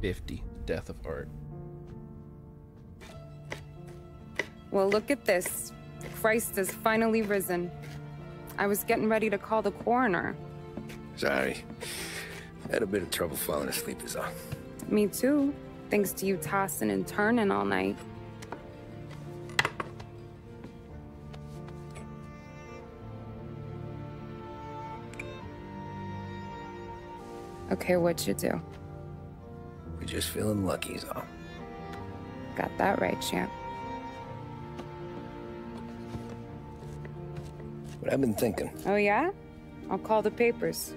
50. Death of Art. Well, look at this. Christ has finally risen. I was getting ready to call the coroner. Sorry. Had a bit of trouble falling asleep is all. Me too. Thanks to you tossing and turning all night. Okay, what'd you do? We're just feeling lucky is all. Got that right, champ. But I've been thinking. Oh, yeah? I'll call the papers.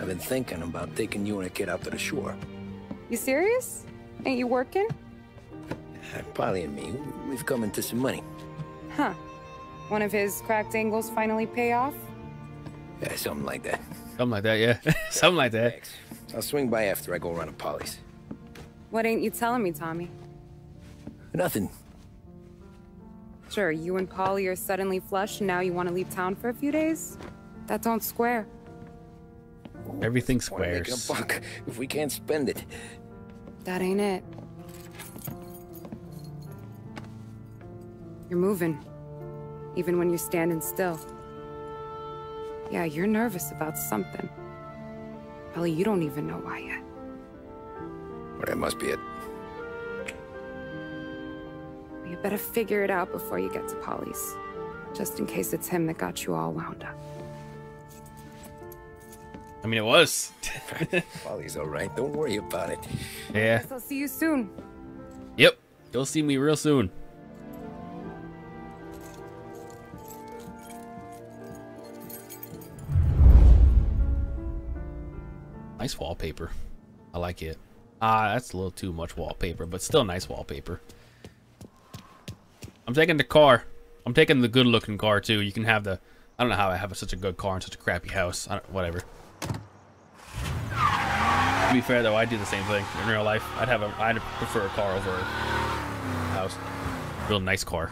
I've been thinking about taking you and a kid out to the shore. You serious? Ain't you working? Uh, Paulie and me, we've come into some money. Huh. One of his cracked angles finally pay off? Yeah, something like that. Something like that, yeah. Something like that. Thanks. I'll swing by after I go around to Paulie's. What ain't you telling me, Tommy? Nothing. Sure, you and Paulie are suddenly flush and now you want to leave town for a few days? That don't square. Everything Wanna make a buck if we can't spend it. That ain't it. You're moving, even when you're standing still. Yeah, you're nervous about something. Probably you don't even know why yet. But that must be it. You better figure it out before you get to Paulie's. Just in case it's him that got you all wound up. I mean, it was. Paulie's all right. Don't worry about it. yeah. Guess I'll see you soon. Yep. You'll see me real soon. Nice wallpaper. I like it. Ah, that's a little too much wallpaper, but still nice wallpaper. I'm taking the car. I'm taking the good looking car too. You can have the I don't know how I have such a good car in such a crappy house. Whatever. To be fair though, I do the same thing in real life. I'd have a I'd prefer a car over a house. Real nice car.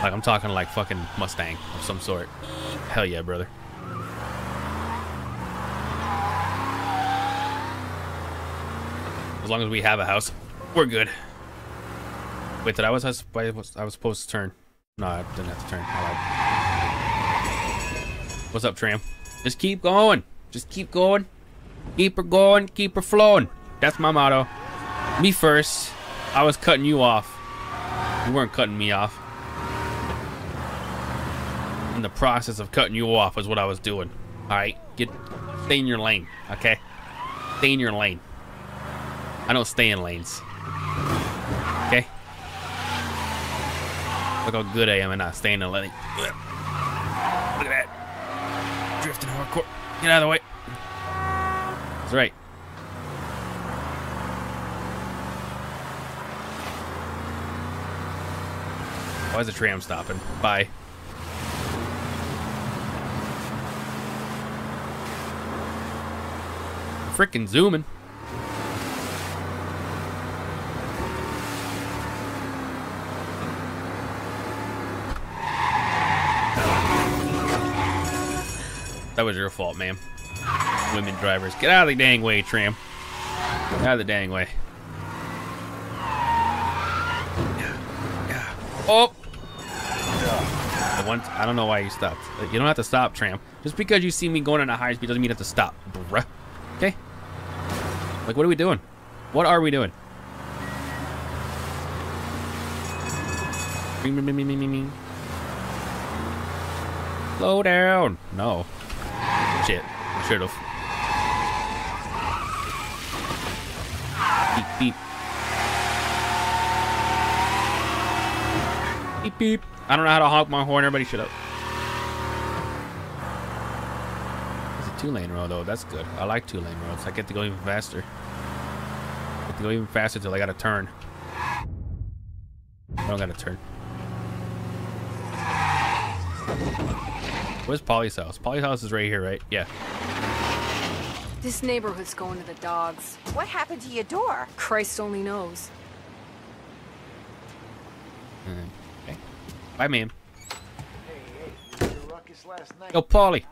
Like I'm talking like fucking Mustang of some sort. Hell yeah, brother. As long as we have a house, we're good. Wait, did I was I was, I was, supposed to turn? No, I didn't have to turn. What's up, Tram? Just keep going. Just keep going. Keep her going. Keep her flowing. That's my motto. Me first. I was cutting you off. You weren't cutting me off. In the process of cutting you off is what I was doing. All right, get stay in your lane. Okay, stay in your lane. I don't stay in lanes. Okay. Look how good I am and not staying in lane. Look at that. Drifting hardcore. Get out of the way. That's right. Why is the tram stopping? Bye. Freaking zooming. Was your fault, ma'am. Women drivers. Get out of the dang way, tram. Get out of the dang way. Oh! The one, I don't know why you stopped. Uh, you don't have to stop, tram. Just because you see me going at a high speed doesn't mean you have to stop, bruh. Okay? Like, what are we doing? What are we doing? Slow down. No. Should have. Beep, beep. Beep, beep. I don't know how to honk my horn. Everybody shut up. It's a two-lane road, though. That's good. I like two-lane roads. I get to go even faster. I get to go even faster till I gotta turn. I don't gotta turn. Where's Paulie's house? Paulie's house is right here, right? Yeah. This neighborhood's going to the dogs. What happened to your door? Christ only knows. Mm, Okay. Bye, ma'am. Hey, hey, ruckus last night. Yo, Paulie.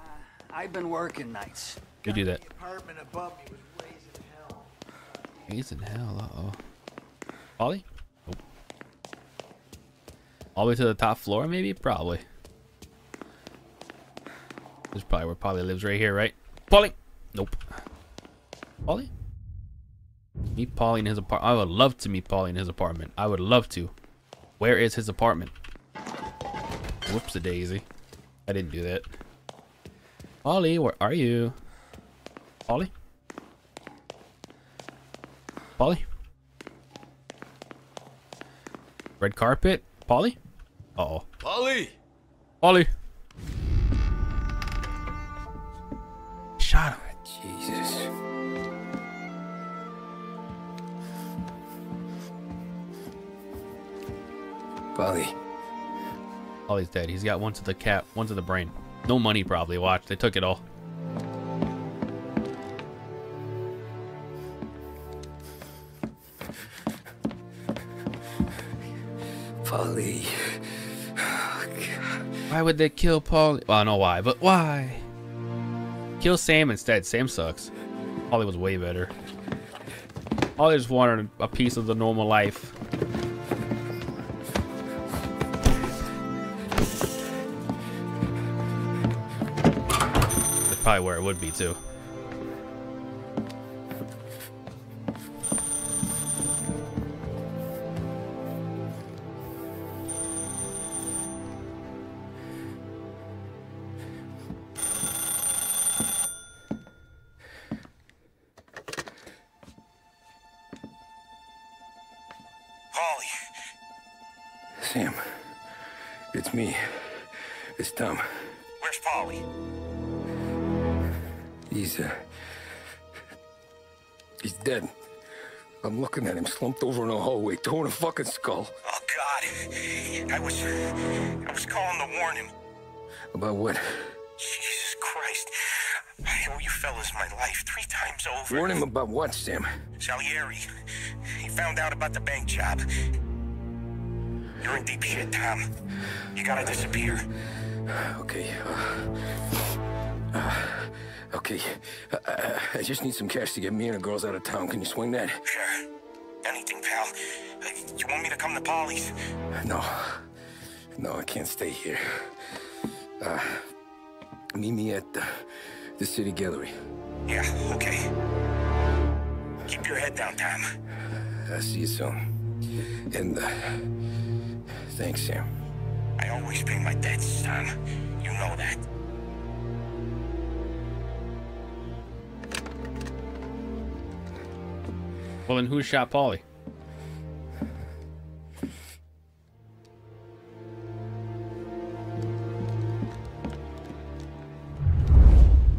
I've been working nights. You do that. The apartment above me was raising hell. He's in hell. Uh oh. Paulie? Nope. All the way to the top floor, maybe? Probably. This is probably where Paulie lives right here, right? Paulie! Nope. Paulie? Meet Paulie in his apartment. I would love to meet Paulie in his apartment. I would love to. Where is his apartment? Whoops a daisy. I didn't do that. Paulie, where are you? Paulie? Paulie? Red carpet? Paulie? Uh oh. Paulie! Paulie! Shot him. Jesus. Paulie. Paulie's oh, dead. He's got one to the cap, one to the brain. No money probably. Watch, they took it all. Paulie. Why would they kill Paulie? Well, I know why, but why? Kill Sam instead. Sam sucks. Paulie was way better. Paulie just wanted a piece of the normal life. That's probably where it would be too. He's, uh... He's dead. I'm looking at him slumped over in the hallway, torn a fucking skull. Oh God. I was I was calling to warn him. About what? Jesus Christ. I owe you fellas my life three times over. Warn him about what, Sam? Salieri. He found out about the bank job. You're in deep shit, Tom. You gotta disappear. Okay. Uh, uh, okay. Uh, uh, I just need some cash to get me and the girls out of town. Can you swing that? Sure. Anything, pal. Uh, You want me to come to Paulie's? No. No, I can't stay here. Uh, meet me at the, the city gallery. Yeah, okay. Keep your head down, Tom. I'll see you soon. And, uh, thanks, Sam. I always pay my debts, Tom. You know that. Well, then who shot Paulie?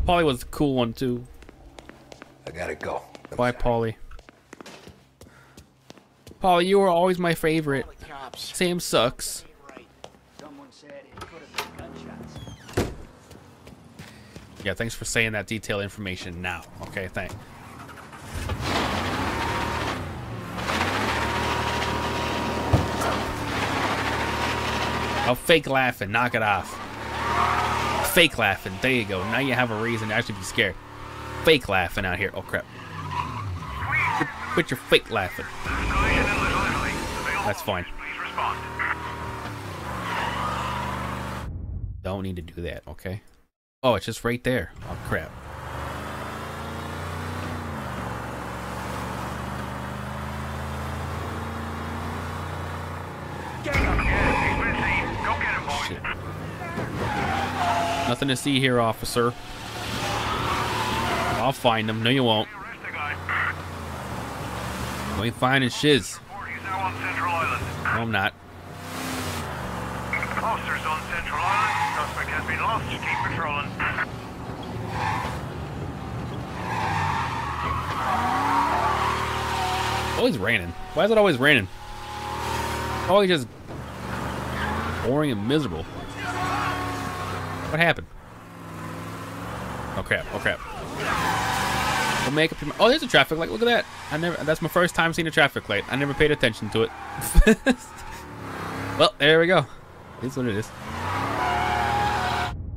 Paulie was a cool one too. I gotta go. Bye, Paulie. Paulie, you were always my favorite. Cops. Sam sucks. Right. Someone said it could have been gunshots. Yeah, thanks for saying that detailed information now. Okay, thanks. Oh, fake laughing. Knock it off. Fake laughing. There you go. Now you have a reason to actually be scared. Fake laughing out here. Oh, crap. Quit your fake laughing. That's fine. Don't need to do that, okay? Oh, it's just right there. Oh, crap. Shit. Nothing to see here, officer. I'll find him. No, you won't. You ain't finding shiz. He's now on Central Island. No, I'm not. Officers on Central Island. Suspect has been lost. Keep patrolling. Always raining. Why is it always raining? Always just boring and miserable. What happened? Oh crap! Oh crap! We'll make up your Oh, there's a traffic light. Look at that. I never. That's my first time seeing a traffic light. I never paid attention to it. well, there we go. It's what it is.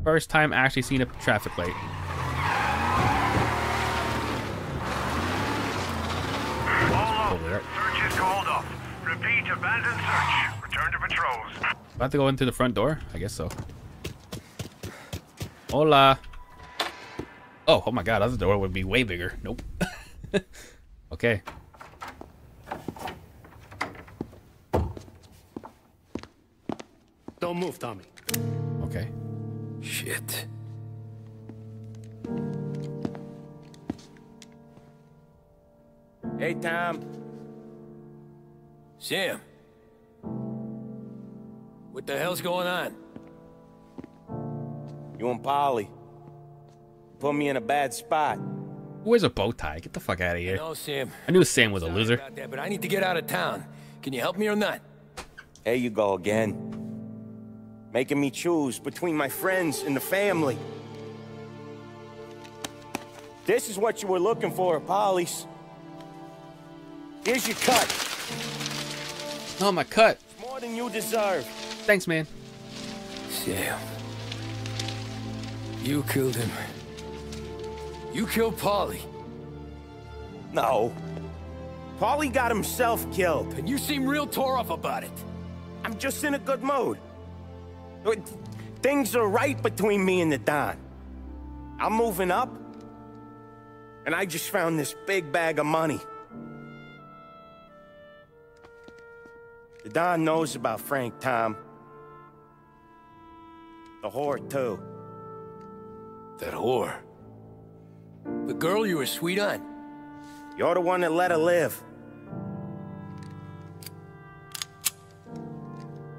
First time actually seeing a traffic light. right. Search is called off. Repeat, abandon search. Return to patrols. About to go into the front door? I guess so. Hola. Oh, oh my god, other door would be way bigger. Nope. okay. Don't move, Tommy. Okay. Shit. Hey, Tom. Sam. What the hell's going on? You and Paulie put me in a bad spot. Who wears a bow tie? Get the fuck out of here. No, Sam. I knew Sam was a loser. That, but I need to get out of town. Can you help me or not? There you go again. Making me choose between my friends and the family. This is what you were looking for, Paulie's. Here's your cut. Oh, my cut. More than you deserve. Thanks, man. Sam. You killed him. You killed Paulie. No. Paulie got himself killed. And you seem real tore up about it. I'm just in a good mood. Things are right between me and the Don. I'm moving up. And I just found this big bag of money. The Don knows about Frank Tom. The whore, too. That whore. The girl you were sweet on. You're the one that let her live.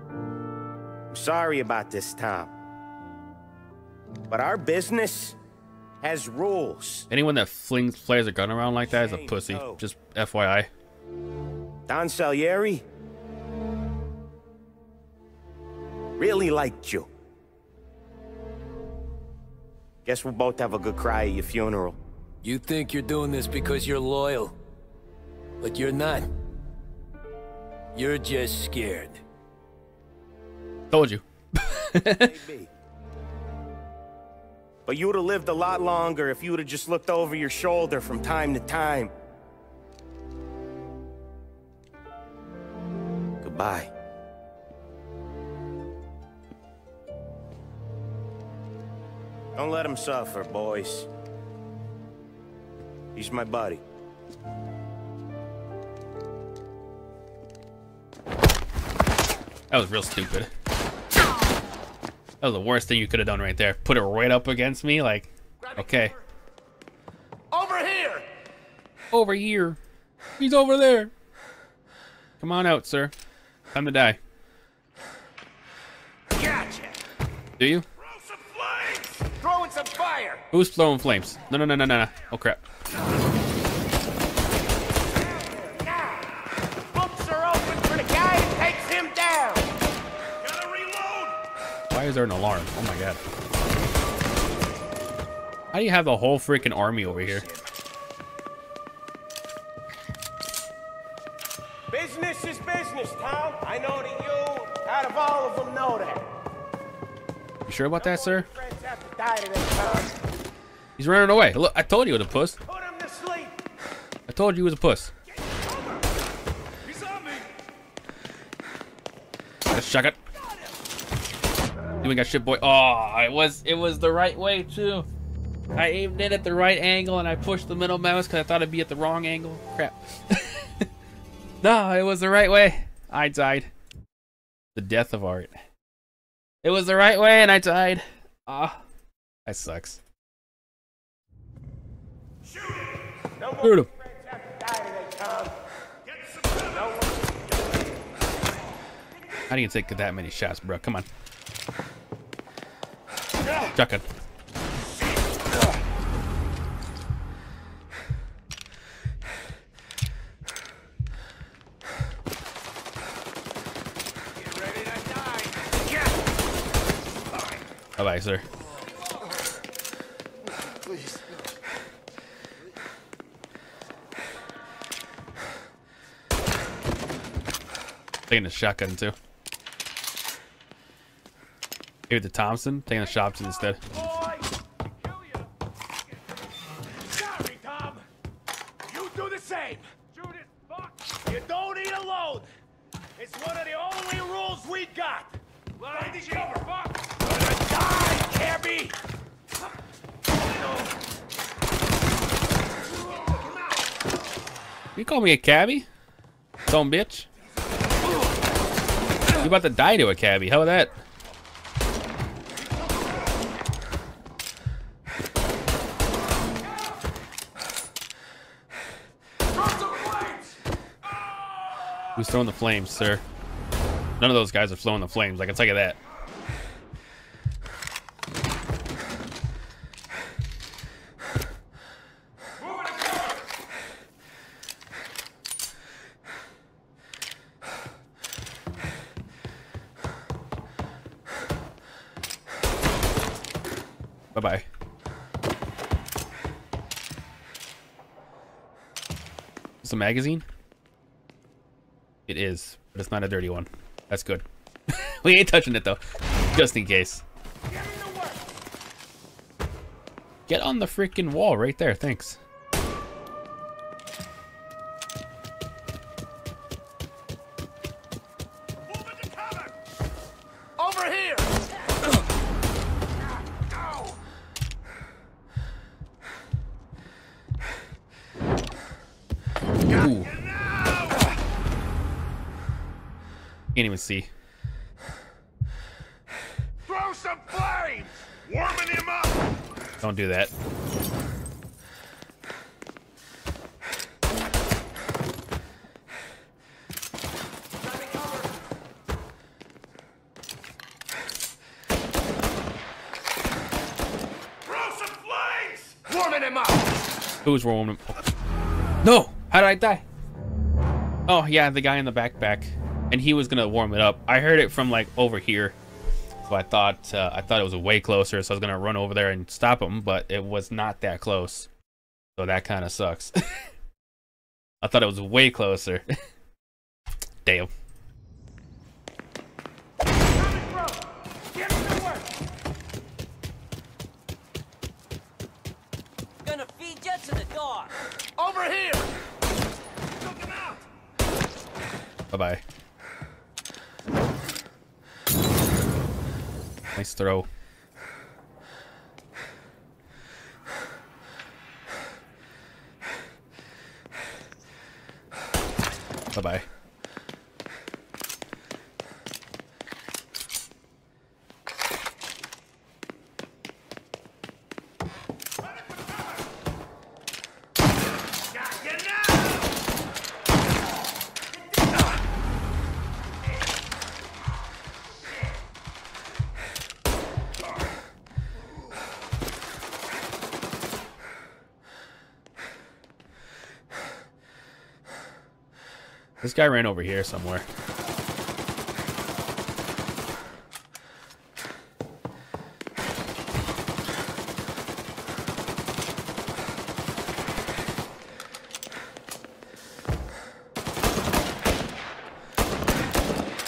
I'm sorry about this, Tom. But our business has rules. Anyone that flings flares a gun around like that is a pussy. no. Just FYI. Don Salieri really liked you. Guess we'll both have a good cry at your funeral. You think you're doing this because you're loyal. But you're not. You're just scared. Told you. But you would have lived a lot longer if you would have just looked over your shoulder from time to time. Goodbye. Don't let him suffer, boys. He's my buddy. That was real stupid. That was the worst thing you could have done right there. Put it right up against me, like, okay. Over here! Over here. He's over there. Come on out, sir. Time to die. Gotcha! Do you? Throw some flames! Throwing some fire! Who's throwing flames? No, no, no, no, no, no. Oh, crap. Books are open for the guy who takes him down! Gotta reload! Why is there an alarm? Oh, my God. How do you have the whole freaking army over here? Business is business, Tom. I know that you, out of all of them, know that. You sure about that, sir? He's running away. Look, I told you he was a puss. Put him to sleep. I told you he was a puss. He's on me! Let's chuck it. You ain't got shit, boy. Oh, it was it was the right way too. I aimed it at the right angle and I pushed the middle mouse because I thought it'd be at the wrong angle. Crap. no, it was the right way. I died. The death of art. It was the right way and I died. Ah, that sucks. No more Shoot him. friends have to die today, Tom. Get some No one. How do you take that many shots, bro? Come on. Chuck it. Get ready to die! Bye bye, sir. Taking a shotgun too. Here the Thompson, taking a shotgun instead. Sorry, Tom! You do the same! It, fuck! You don't eat alone. It's one of the only rules we got. Find the cover, fuck. Gonna die, cabby. You call me a cabbie? Some bitch. You about to die to a cabbie. How about that? Who's throwing the flames, sir? None of those guys are throwing the flames. I can tell you that. Magazine? It is, but it's not a dirty one. That's good. we ain't touching it though, just in case. Get on the freaking wall right there, thanks. Over here. Can't even see. Throw some flames. Warming him up. Don't do that. Throw some flames. Warming him up. Who's rolling? No! How did I die? Oh, yeah, the guy in the backpack. And he was gonna warm it up. I heard it from like over here. So I thought uh, I thought it was way closer, so I was gonna run over there and stop him, but it was not that close. So that kind of sucks. I thought it was way closer. Damn. Get to work. Gonna feed you to the dog. Over here. Took him out. Bye bye. Nice throw. Bye bye guy ran over here somewhere.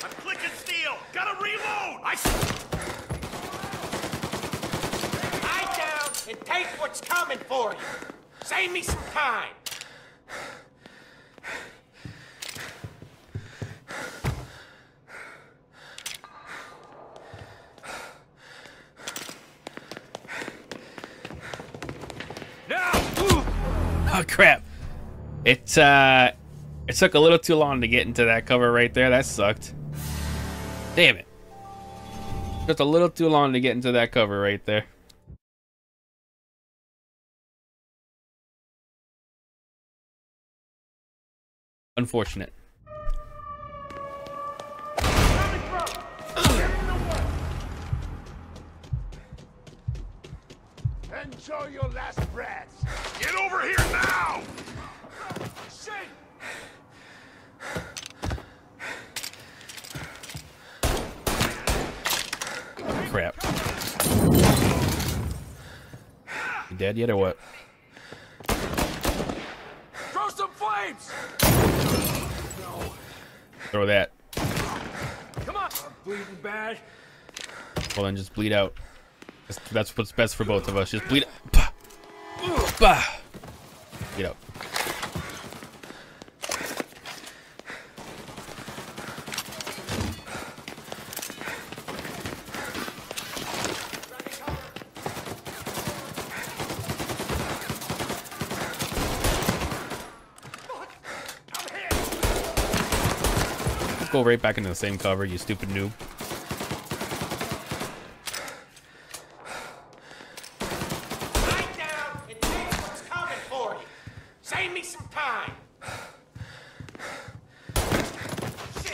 I'm clicking steel. Gotta reload. I. Down and take what's coming for you. Save me some time. Now. Oh crap! It uh, it took a little too long to get into that cover right there. That sucked. Damn it! Just a little too long to get into that cover right there. Unfortunate. Enjoy your last breaths. Get over here now. Shit. Crap. You dead yet or what? Throw some flames. No. Throw that. Come on. I'm bleeding bad. Well then, just bleed out. That's, what's best for both of us. Just bleed up. Bleed up. go right back into the same cover, you stupid noob.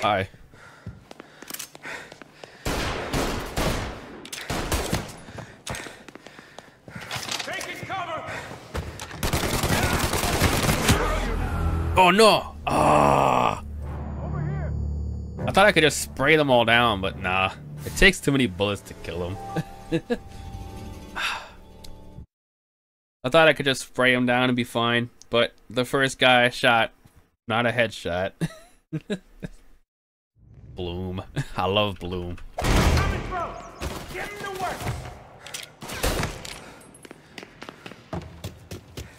Hi. Oh no! Ah! I thought I could just spray them all down, but nah. It takes too many bullets to kill them. I thought I could just spray them down and be fine, but the first guy I shot, not a headshot. Bloom. I love Bloom.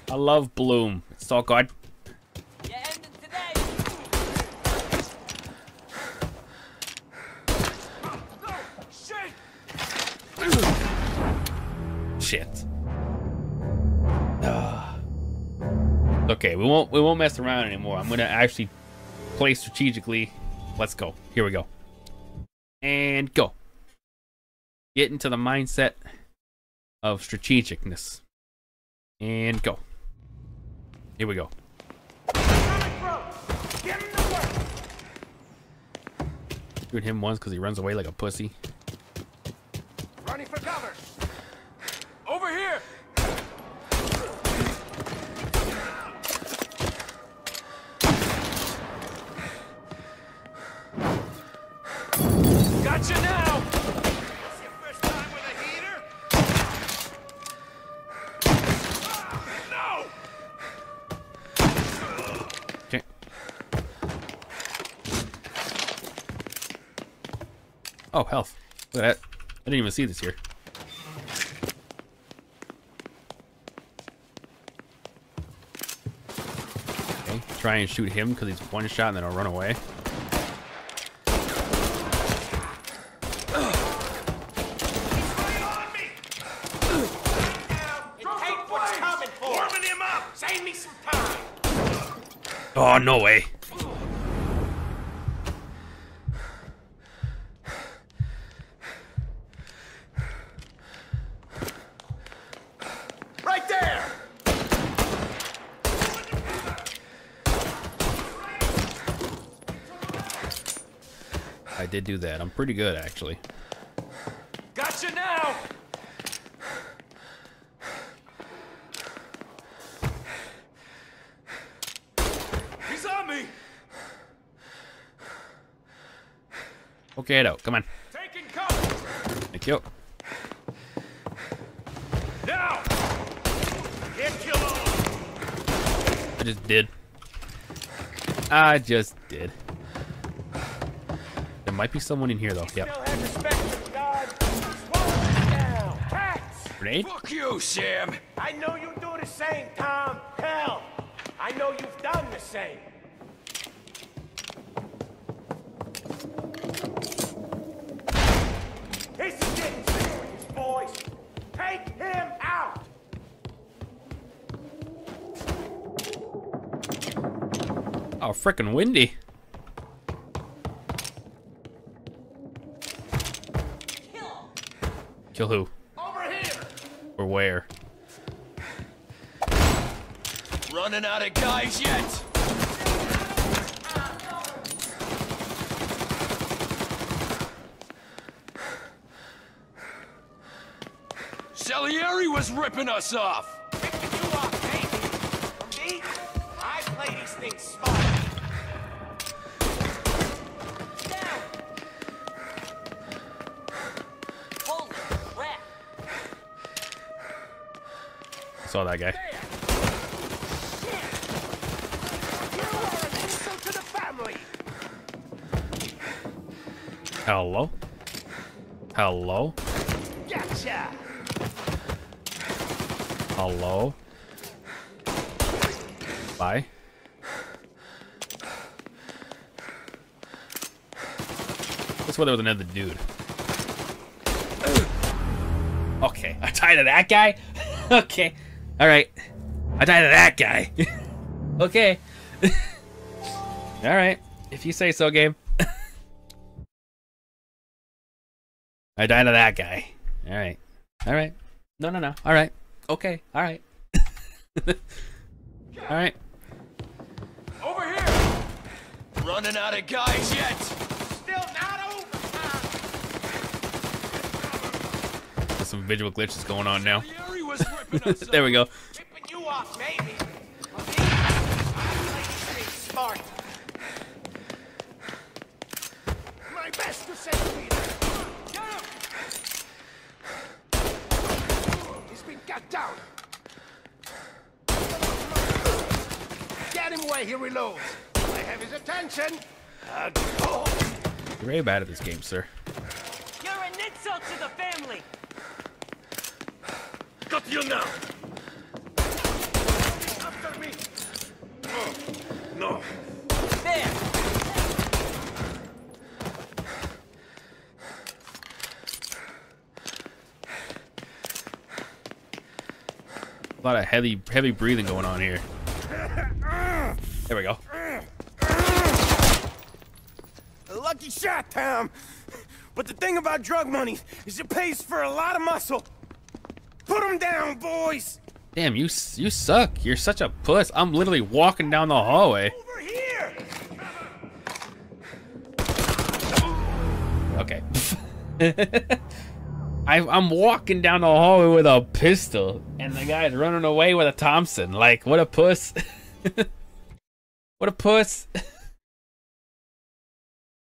I love Bloom. It's so good. Shit. Ah. okay, we won't we won't mess around anymore. I'm gonna actually play strategically. Let's go. Here we go. And go. Get into the mindset of strategicness. And go. Here we go. Shoot him once because he runs away like a pussy. Gotcha now. This your first time with a heater? No. Okay. Oh, health. Look at that. I didn't even see this here. Okay, try and shoot him because he's one shot and then I'll run away. Right on me. Now, and take what's coming for. Warming him up. Save me some time. Oh, no way. Right there. I did do that. I'm pretty good, actually. Gotcha now. He's on me. Okay, out. Come on. Taking cover. Thank you. Now. Get kill all. I just did. I just did. There might be someone in here, though. Yep. Still have respect for God. Swallow it down. Cats. Grenade? Fuck you, Sam. I know you do the same, Tom. Hell, I know you've done the same. This is getting serious, boys. Take him out. Oh, frickin' windy. Kill who? Over here. Or where? Running out of guys yet? Salieri ripping us off. Ripping you off, baby. Me? I play these things smart. Down! Holy crap! I saw that guy. You are an insult to the family. Hello? Hello? Gotcha. Hello? Bye. That's why there was another dude. Okay, I died to that guy? okay. Alright. I died to that guy. okay. Alright. If you say so, game. I died to that guy. Alright. Alright. No, no, no. Alright. Okay. All right. all right. Over here! Running out of guys yet? Still not over! There's some visual glitches going on now. Yuri was ripping us there we go. Ripping you off, maybe. But me, I like to stay smart. My best to say, Peter. Get him! He's been cut down. Get him where he reloads. I have his attention. Uh, go. You're very bad at this game, sir. You're an insult to the family. Got you now. After me. Oh, no. There. A lot of heavy, heavy breathing going on here. There we go. Lucky shot, Tom. But the thing about drug money is it pays for a lot of muscle. Put him down, boys. Damn, you you suck. You're such a puss. I'm literally walking down the hallway. Over here. Okay. I, I'm walking down the hallway with a pistol, and the guy's running away with a Thompson. Like, what a puss. what a puss.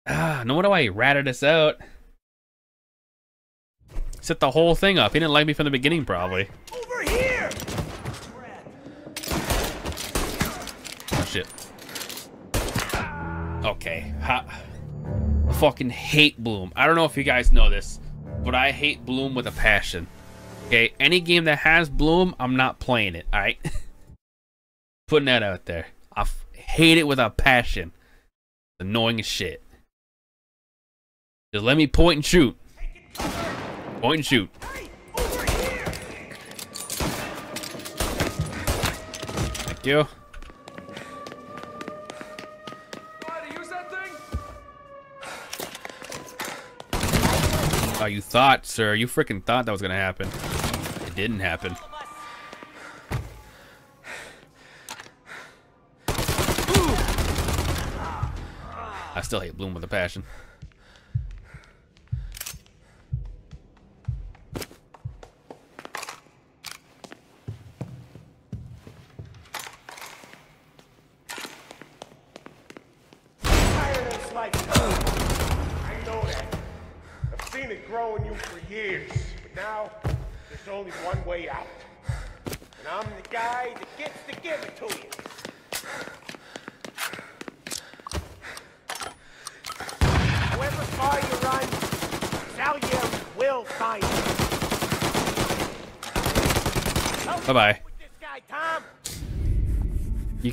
ah, no wonder why he ratted us out. Set the whole thing up. He didn't like me from the beginning, probably. Over here. Oh, shit. Okay. Ha I fucking hate Bloom. I don't know if you guys know this, but I hate Bloom with a passion. Okay, any game that has Bloom, I'm not playing it, alright? Putting that out there. I f- hate it with a passion. Annoying as shit. Just let me point and shoot. Point and shoot. Thank you. Oh, you thought, sir. You freaking thought that was gonna happen. It didn't happen. All of us. I still hate Bloom with a passion.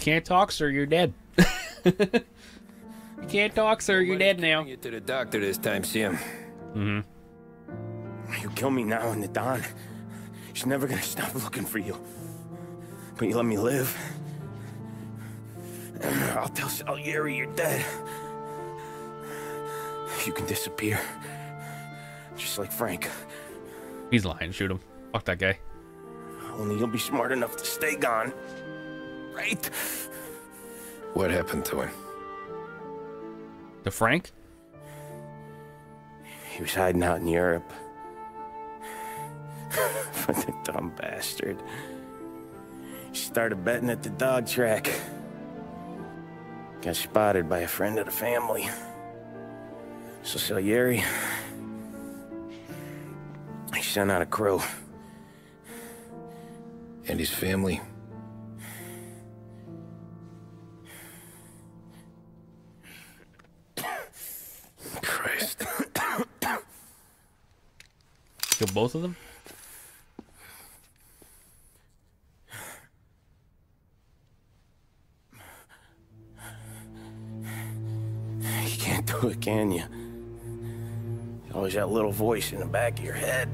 Can't talk, sir. You're dead. you can't talk, sir. You're dead now. You to the doctor this time, Sam. Mm-hmm. You kill me now in the dawn. She's never gonna stop looking for you. But you let me live. I'll tell Salieri you're dead. You can disappear. Just like Frank. He's lying. Shoot him. Fuck that guy. Only you'll be smart enough to stay gone. Right? What happened to him? To Frank? He was hiding out in Europe. but the dumb bastard. He started betting at the dog track. Got spotted by a friend of the family. So Salieri, he sent out a crew. And his family? Kill both of them? You can't do it, can you? Always that little voice in the back of your head.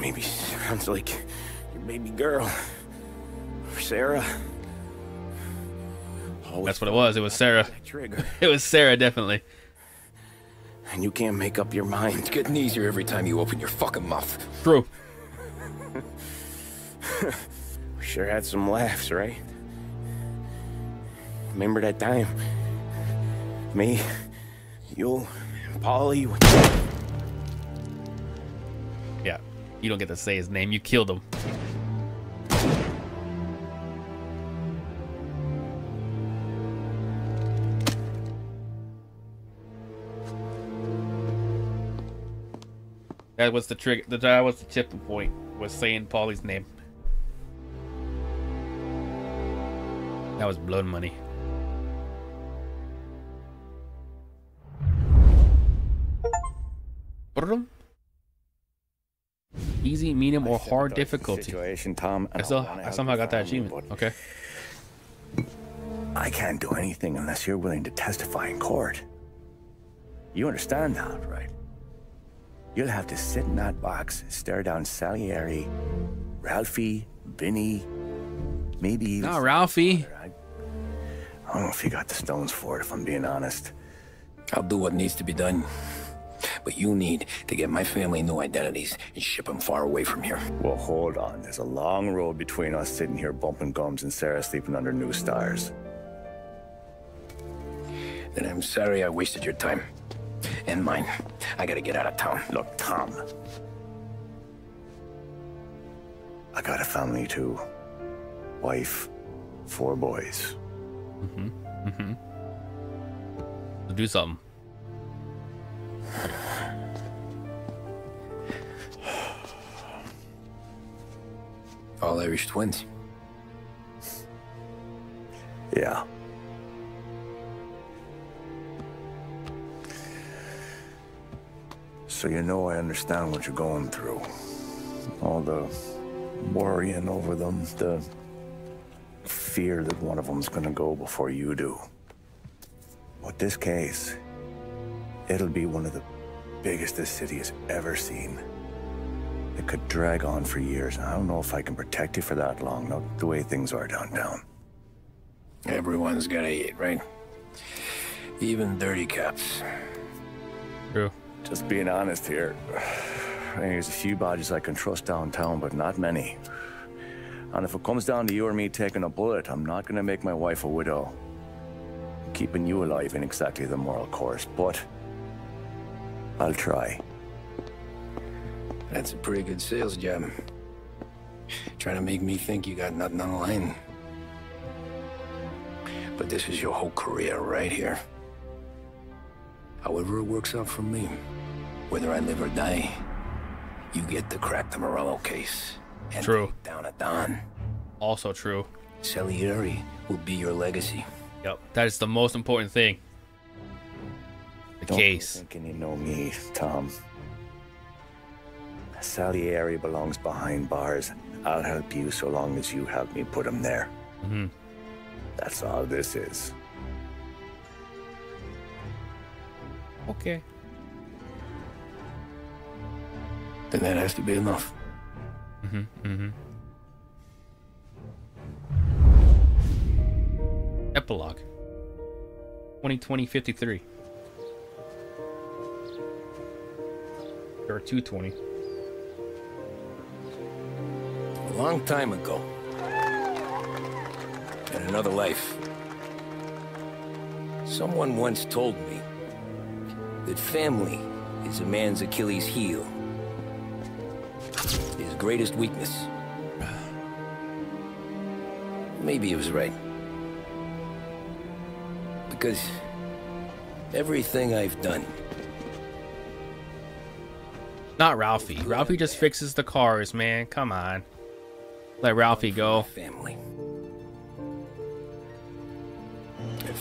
Maybe sounds like your baby girl. Or Sarah. Always That's what it was. It was Sarah. trigger. It was Sarah, definitely. And you can't make up your mind. It's getting easier every time you open your fucking mouth. True. We sure had some laughs, right? Remember that time? Me, you, and Paulie. Yeah. You don't get to say his name. You killed him. That was the trick. That was the tipping point. Was saying Paulie's name. That was blood money. Brum. Easy, medium, or hard difficulty. Situation, Tom. I still, I somehow got that achievement. Okay. I can't do anything unless you're willing to testify in court. You understand that, right? You'll have to sit in that box, stare down Salieri, Ralphie, Vinny, maybe even. No, Ralphie. I, I don't know if you got the stones for it, if I'm being honest. I'll do what needs to be done. But you need to get my family new identities and ship them far away from here. Well, hold on. There's a long road between us sitting here bumping gums and Sarah sleeping under new stars. Then I'm sorry I wasted your time. And mine. I gotta get out of town. Look, Tom. I got a family too. Wife, four boys. Mm-hmm. Mm-hmm. So do something. All Irish twins. Yeah. So you know I understand what you're going through. All the worrying over them, the fear that one of them's gonna go before you do. With this case, it'll be one of the biggest this city has ever seen. It could drag on for years. I don't know if I can protect you for that long, not the way things are downtown. Everyone's gotta eat, right? Even dirty cops. True. Just being honest here. There's a few bodies I can trust downtown, but not many. And if it comes down to you or me taking a bullet, I'm not gonna make my wife a widow. Keeping you alive ain't exactly the moral course, but I'll try. That's a pretty good sales job. Trying to make me think you got nothing on the line. But this is your whole career right here. However it works out for me, whether I live or die, you get to crack the Morello case. And True. take down a Don. Also true. Salieri will be your legacy. Yep. That is the most important thing. The Don't case. Go thinking you know me, Tom. Salieri belongs behind bars. I'll help you so long as you help me put him there. Mm-hmm. That's all this is. Okay. Then that has to be enough. Mm-hmm. Mm-hmm. Epilogue. 2020 53. Or 220. A long time ago. In another life. Someone once told me that family is a man's Achilles heel. His greatest weakness. Maybe he was right. Because everything I've done Not Ralphie. Ralphie just fixes the cars, man. Come on. Let Ralphie go. family.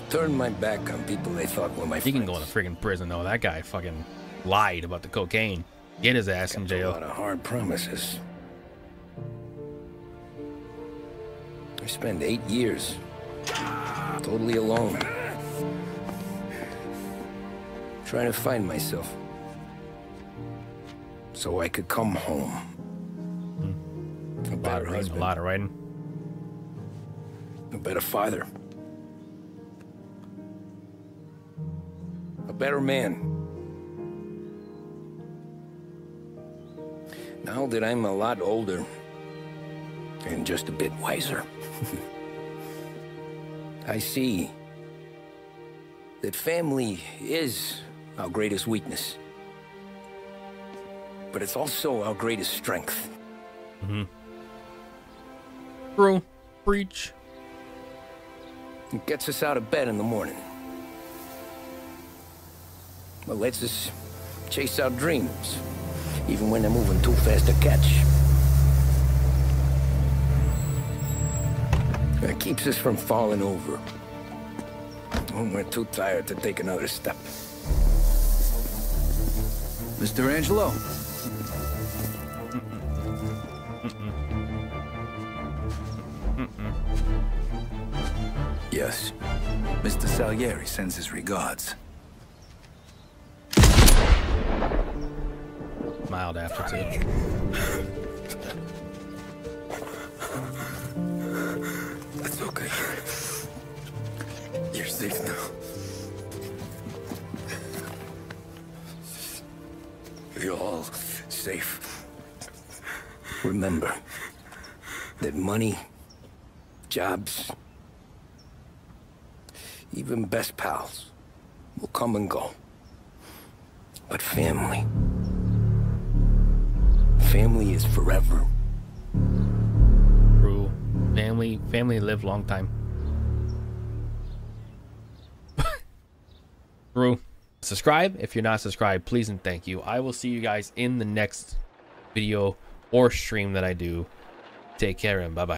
Turned my back on people they thought were my He can go in a friggin' prison though. That guy fucking lied about the cocaine. Get his ass in jail. A lot of hard promises. I spent eight years totally alone, trying to find myself, so I could come home. Hmm. A A lot better of writing. A lot of writing. a better father, better man. Now that I'm a lot older and just a bit wiser, I see that family is our greatest weakness, but it's also our greatest strength. Mm-hmm. Bro, preach. It gets us out of bed in the morning. It lets us chase our dreams, even when they're moving too fast to catch. It keeps us from falling over when we're too tired to take another step. Mr. Angelo. Yes. Mr. Salieri sends his regards. Mild aptitude. That's okay. You're safe now. You're all safe. Remember that money, jobs, even best pals will come and go. But family, family is forever. True. Family, family live long time. True. Subscribe if you're not subscribed, please and thank you. I will see you guys in the next video or stream that I do. Take care and bye bye.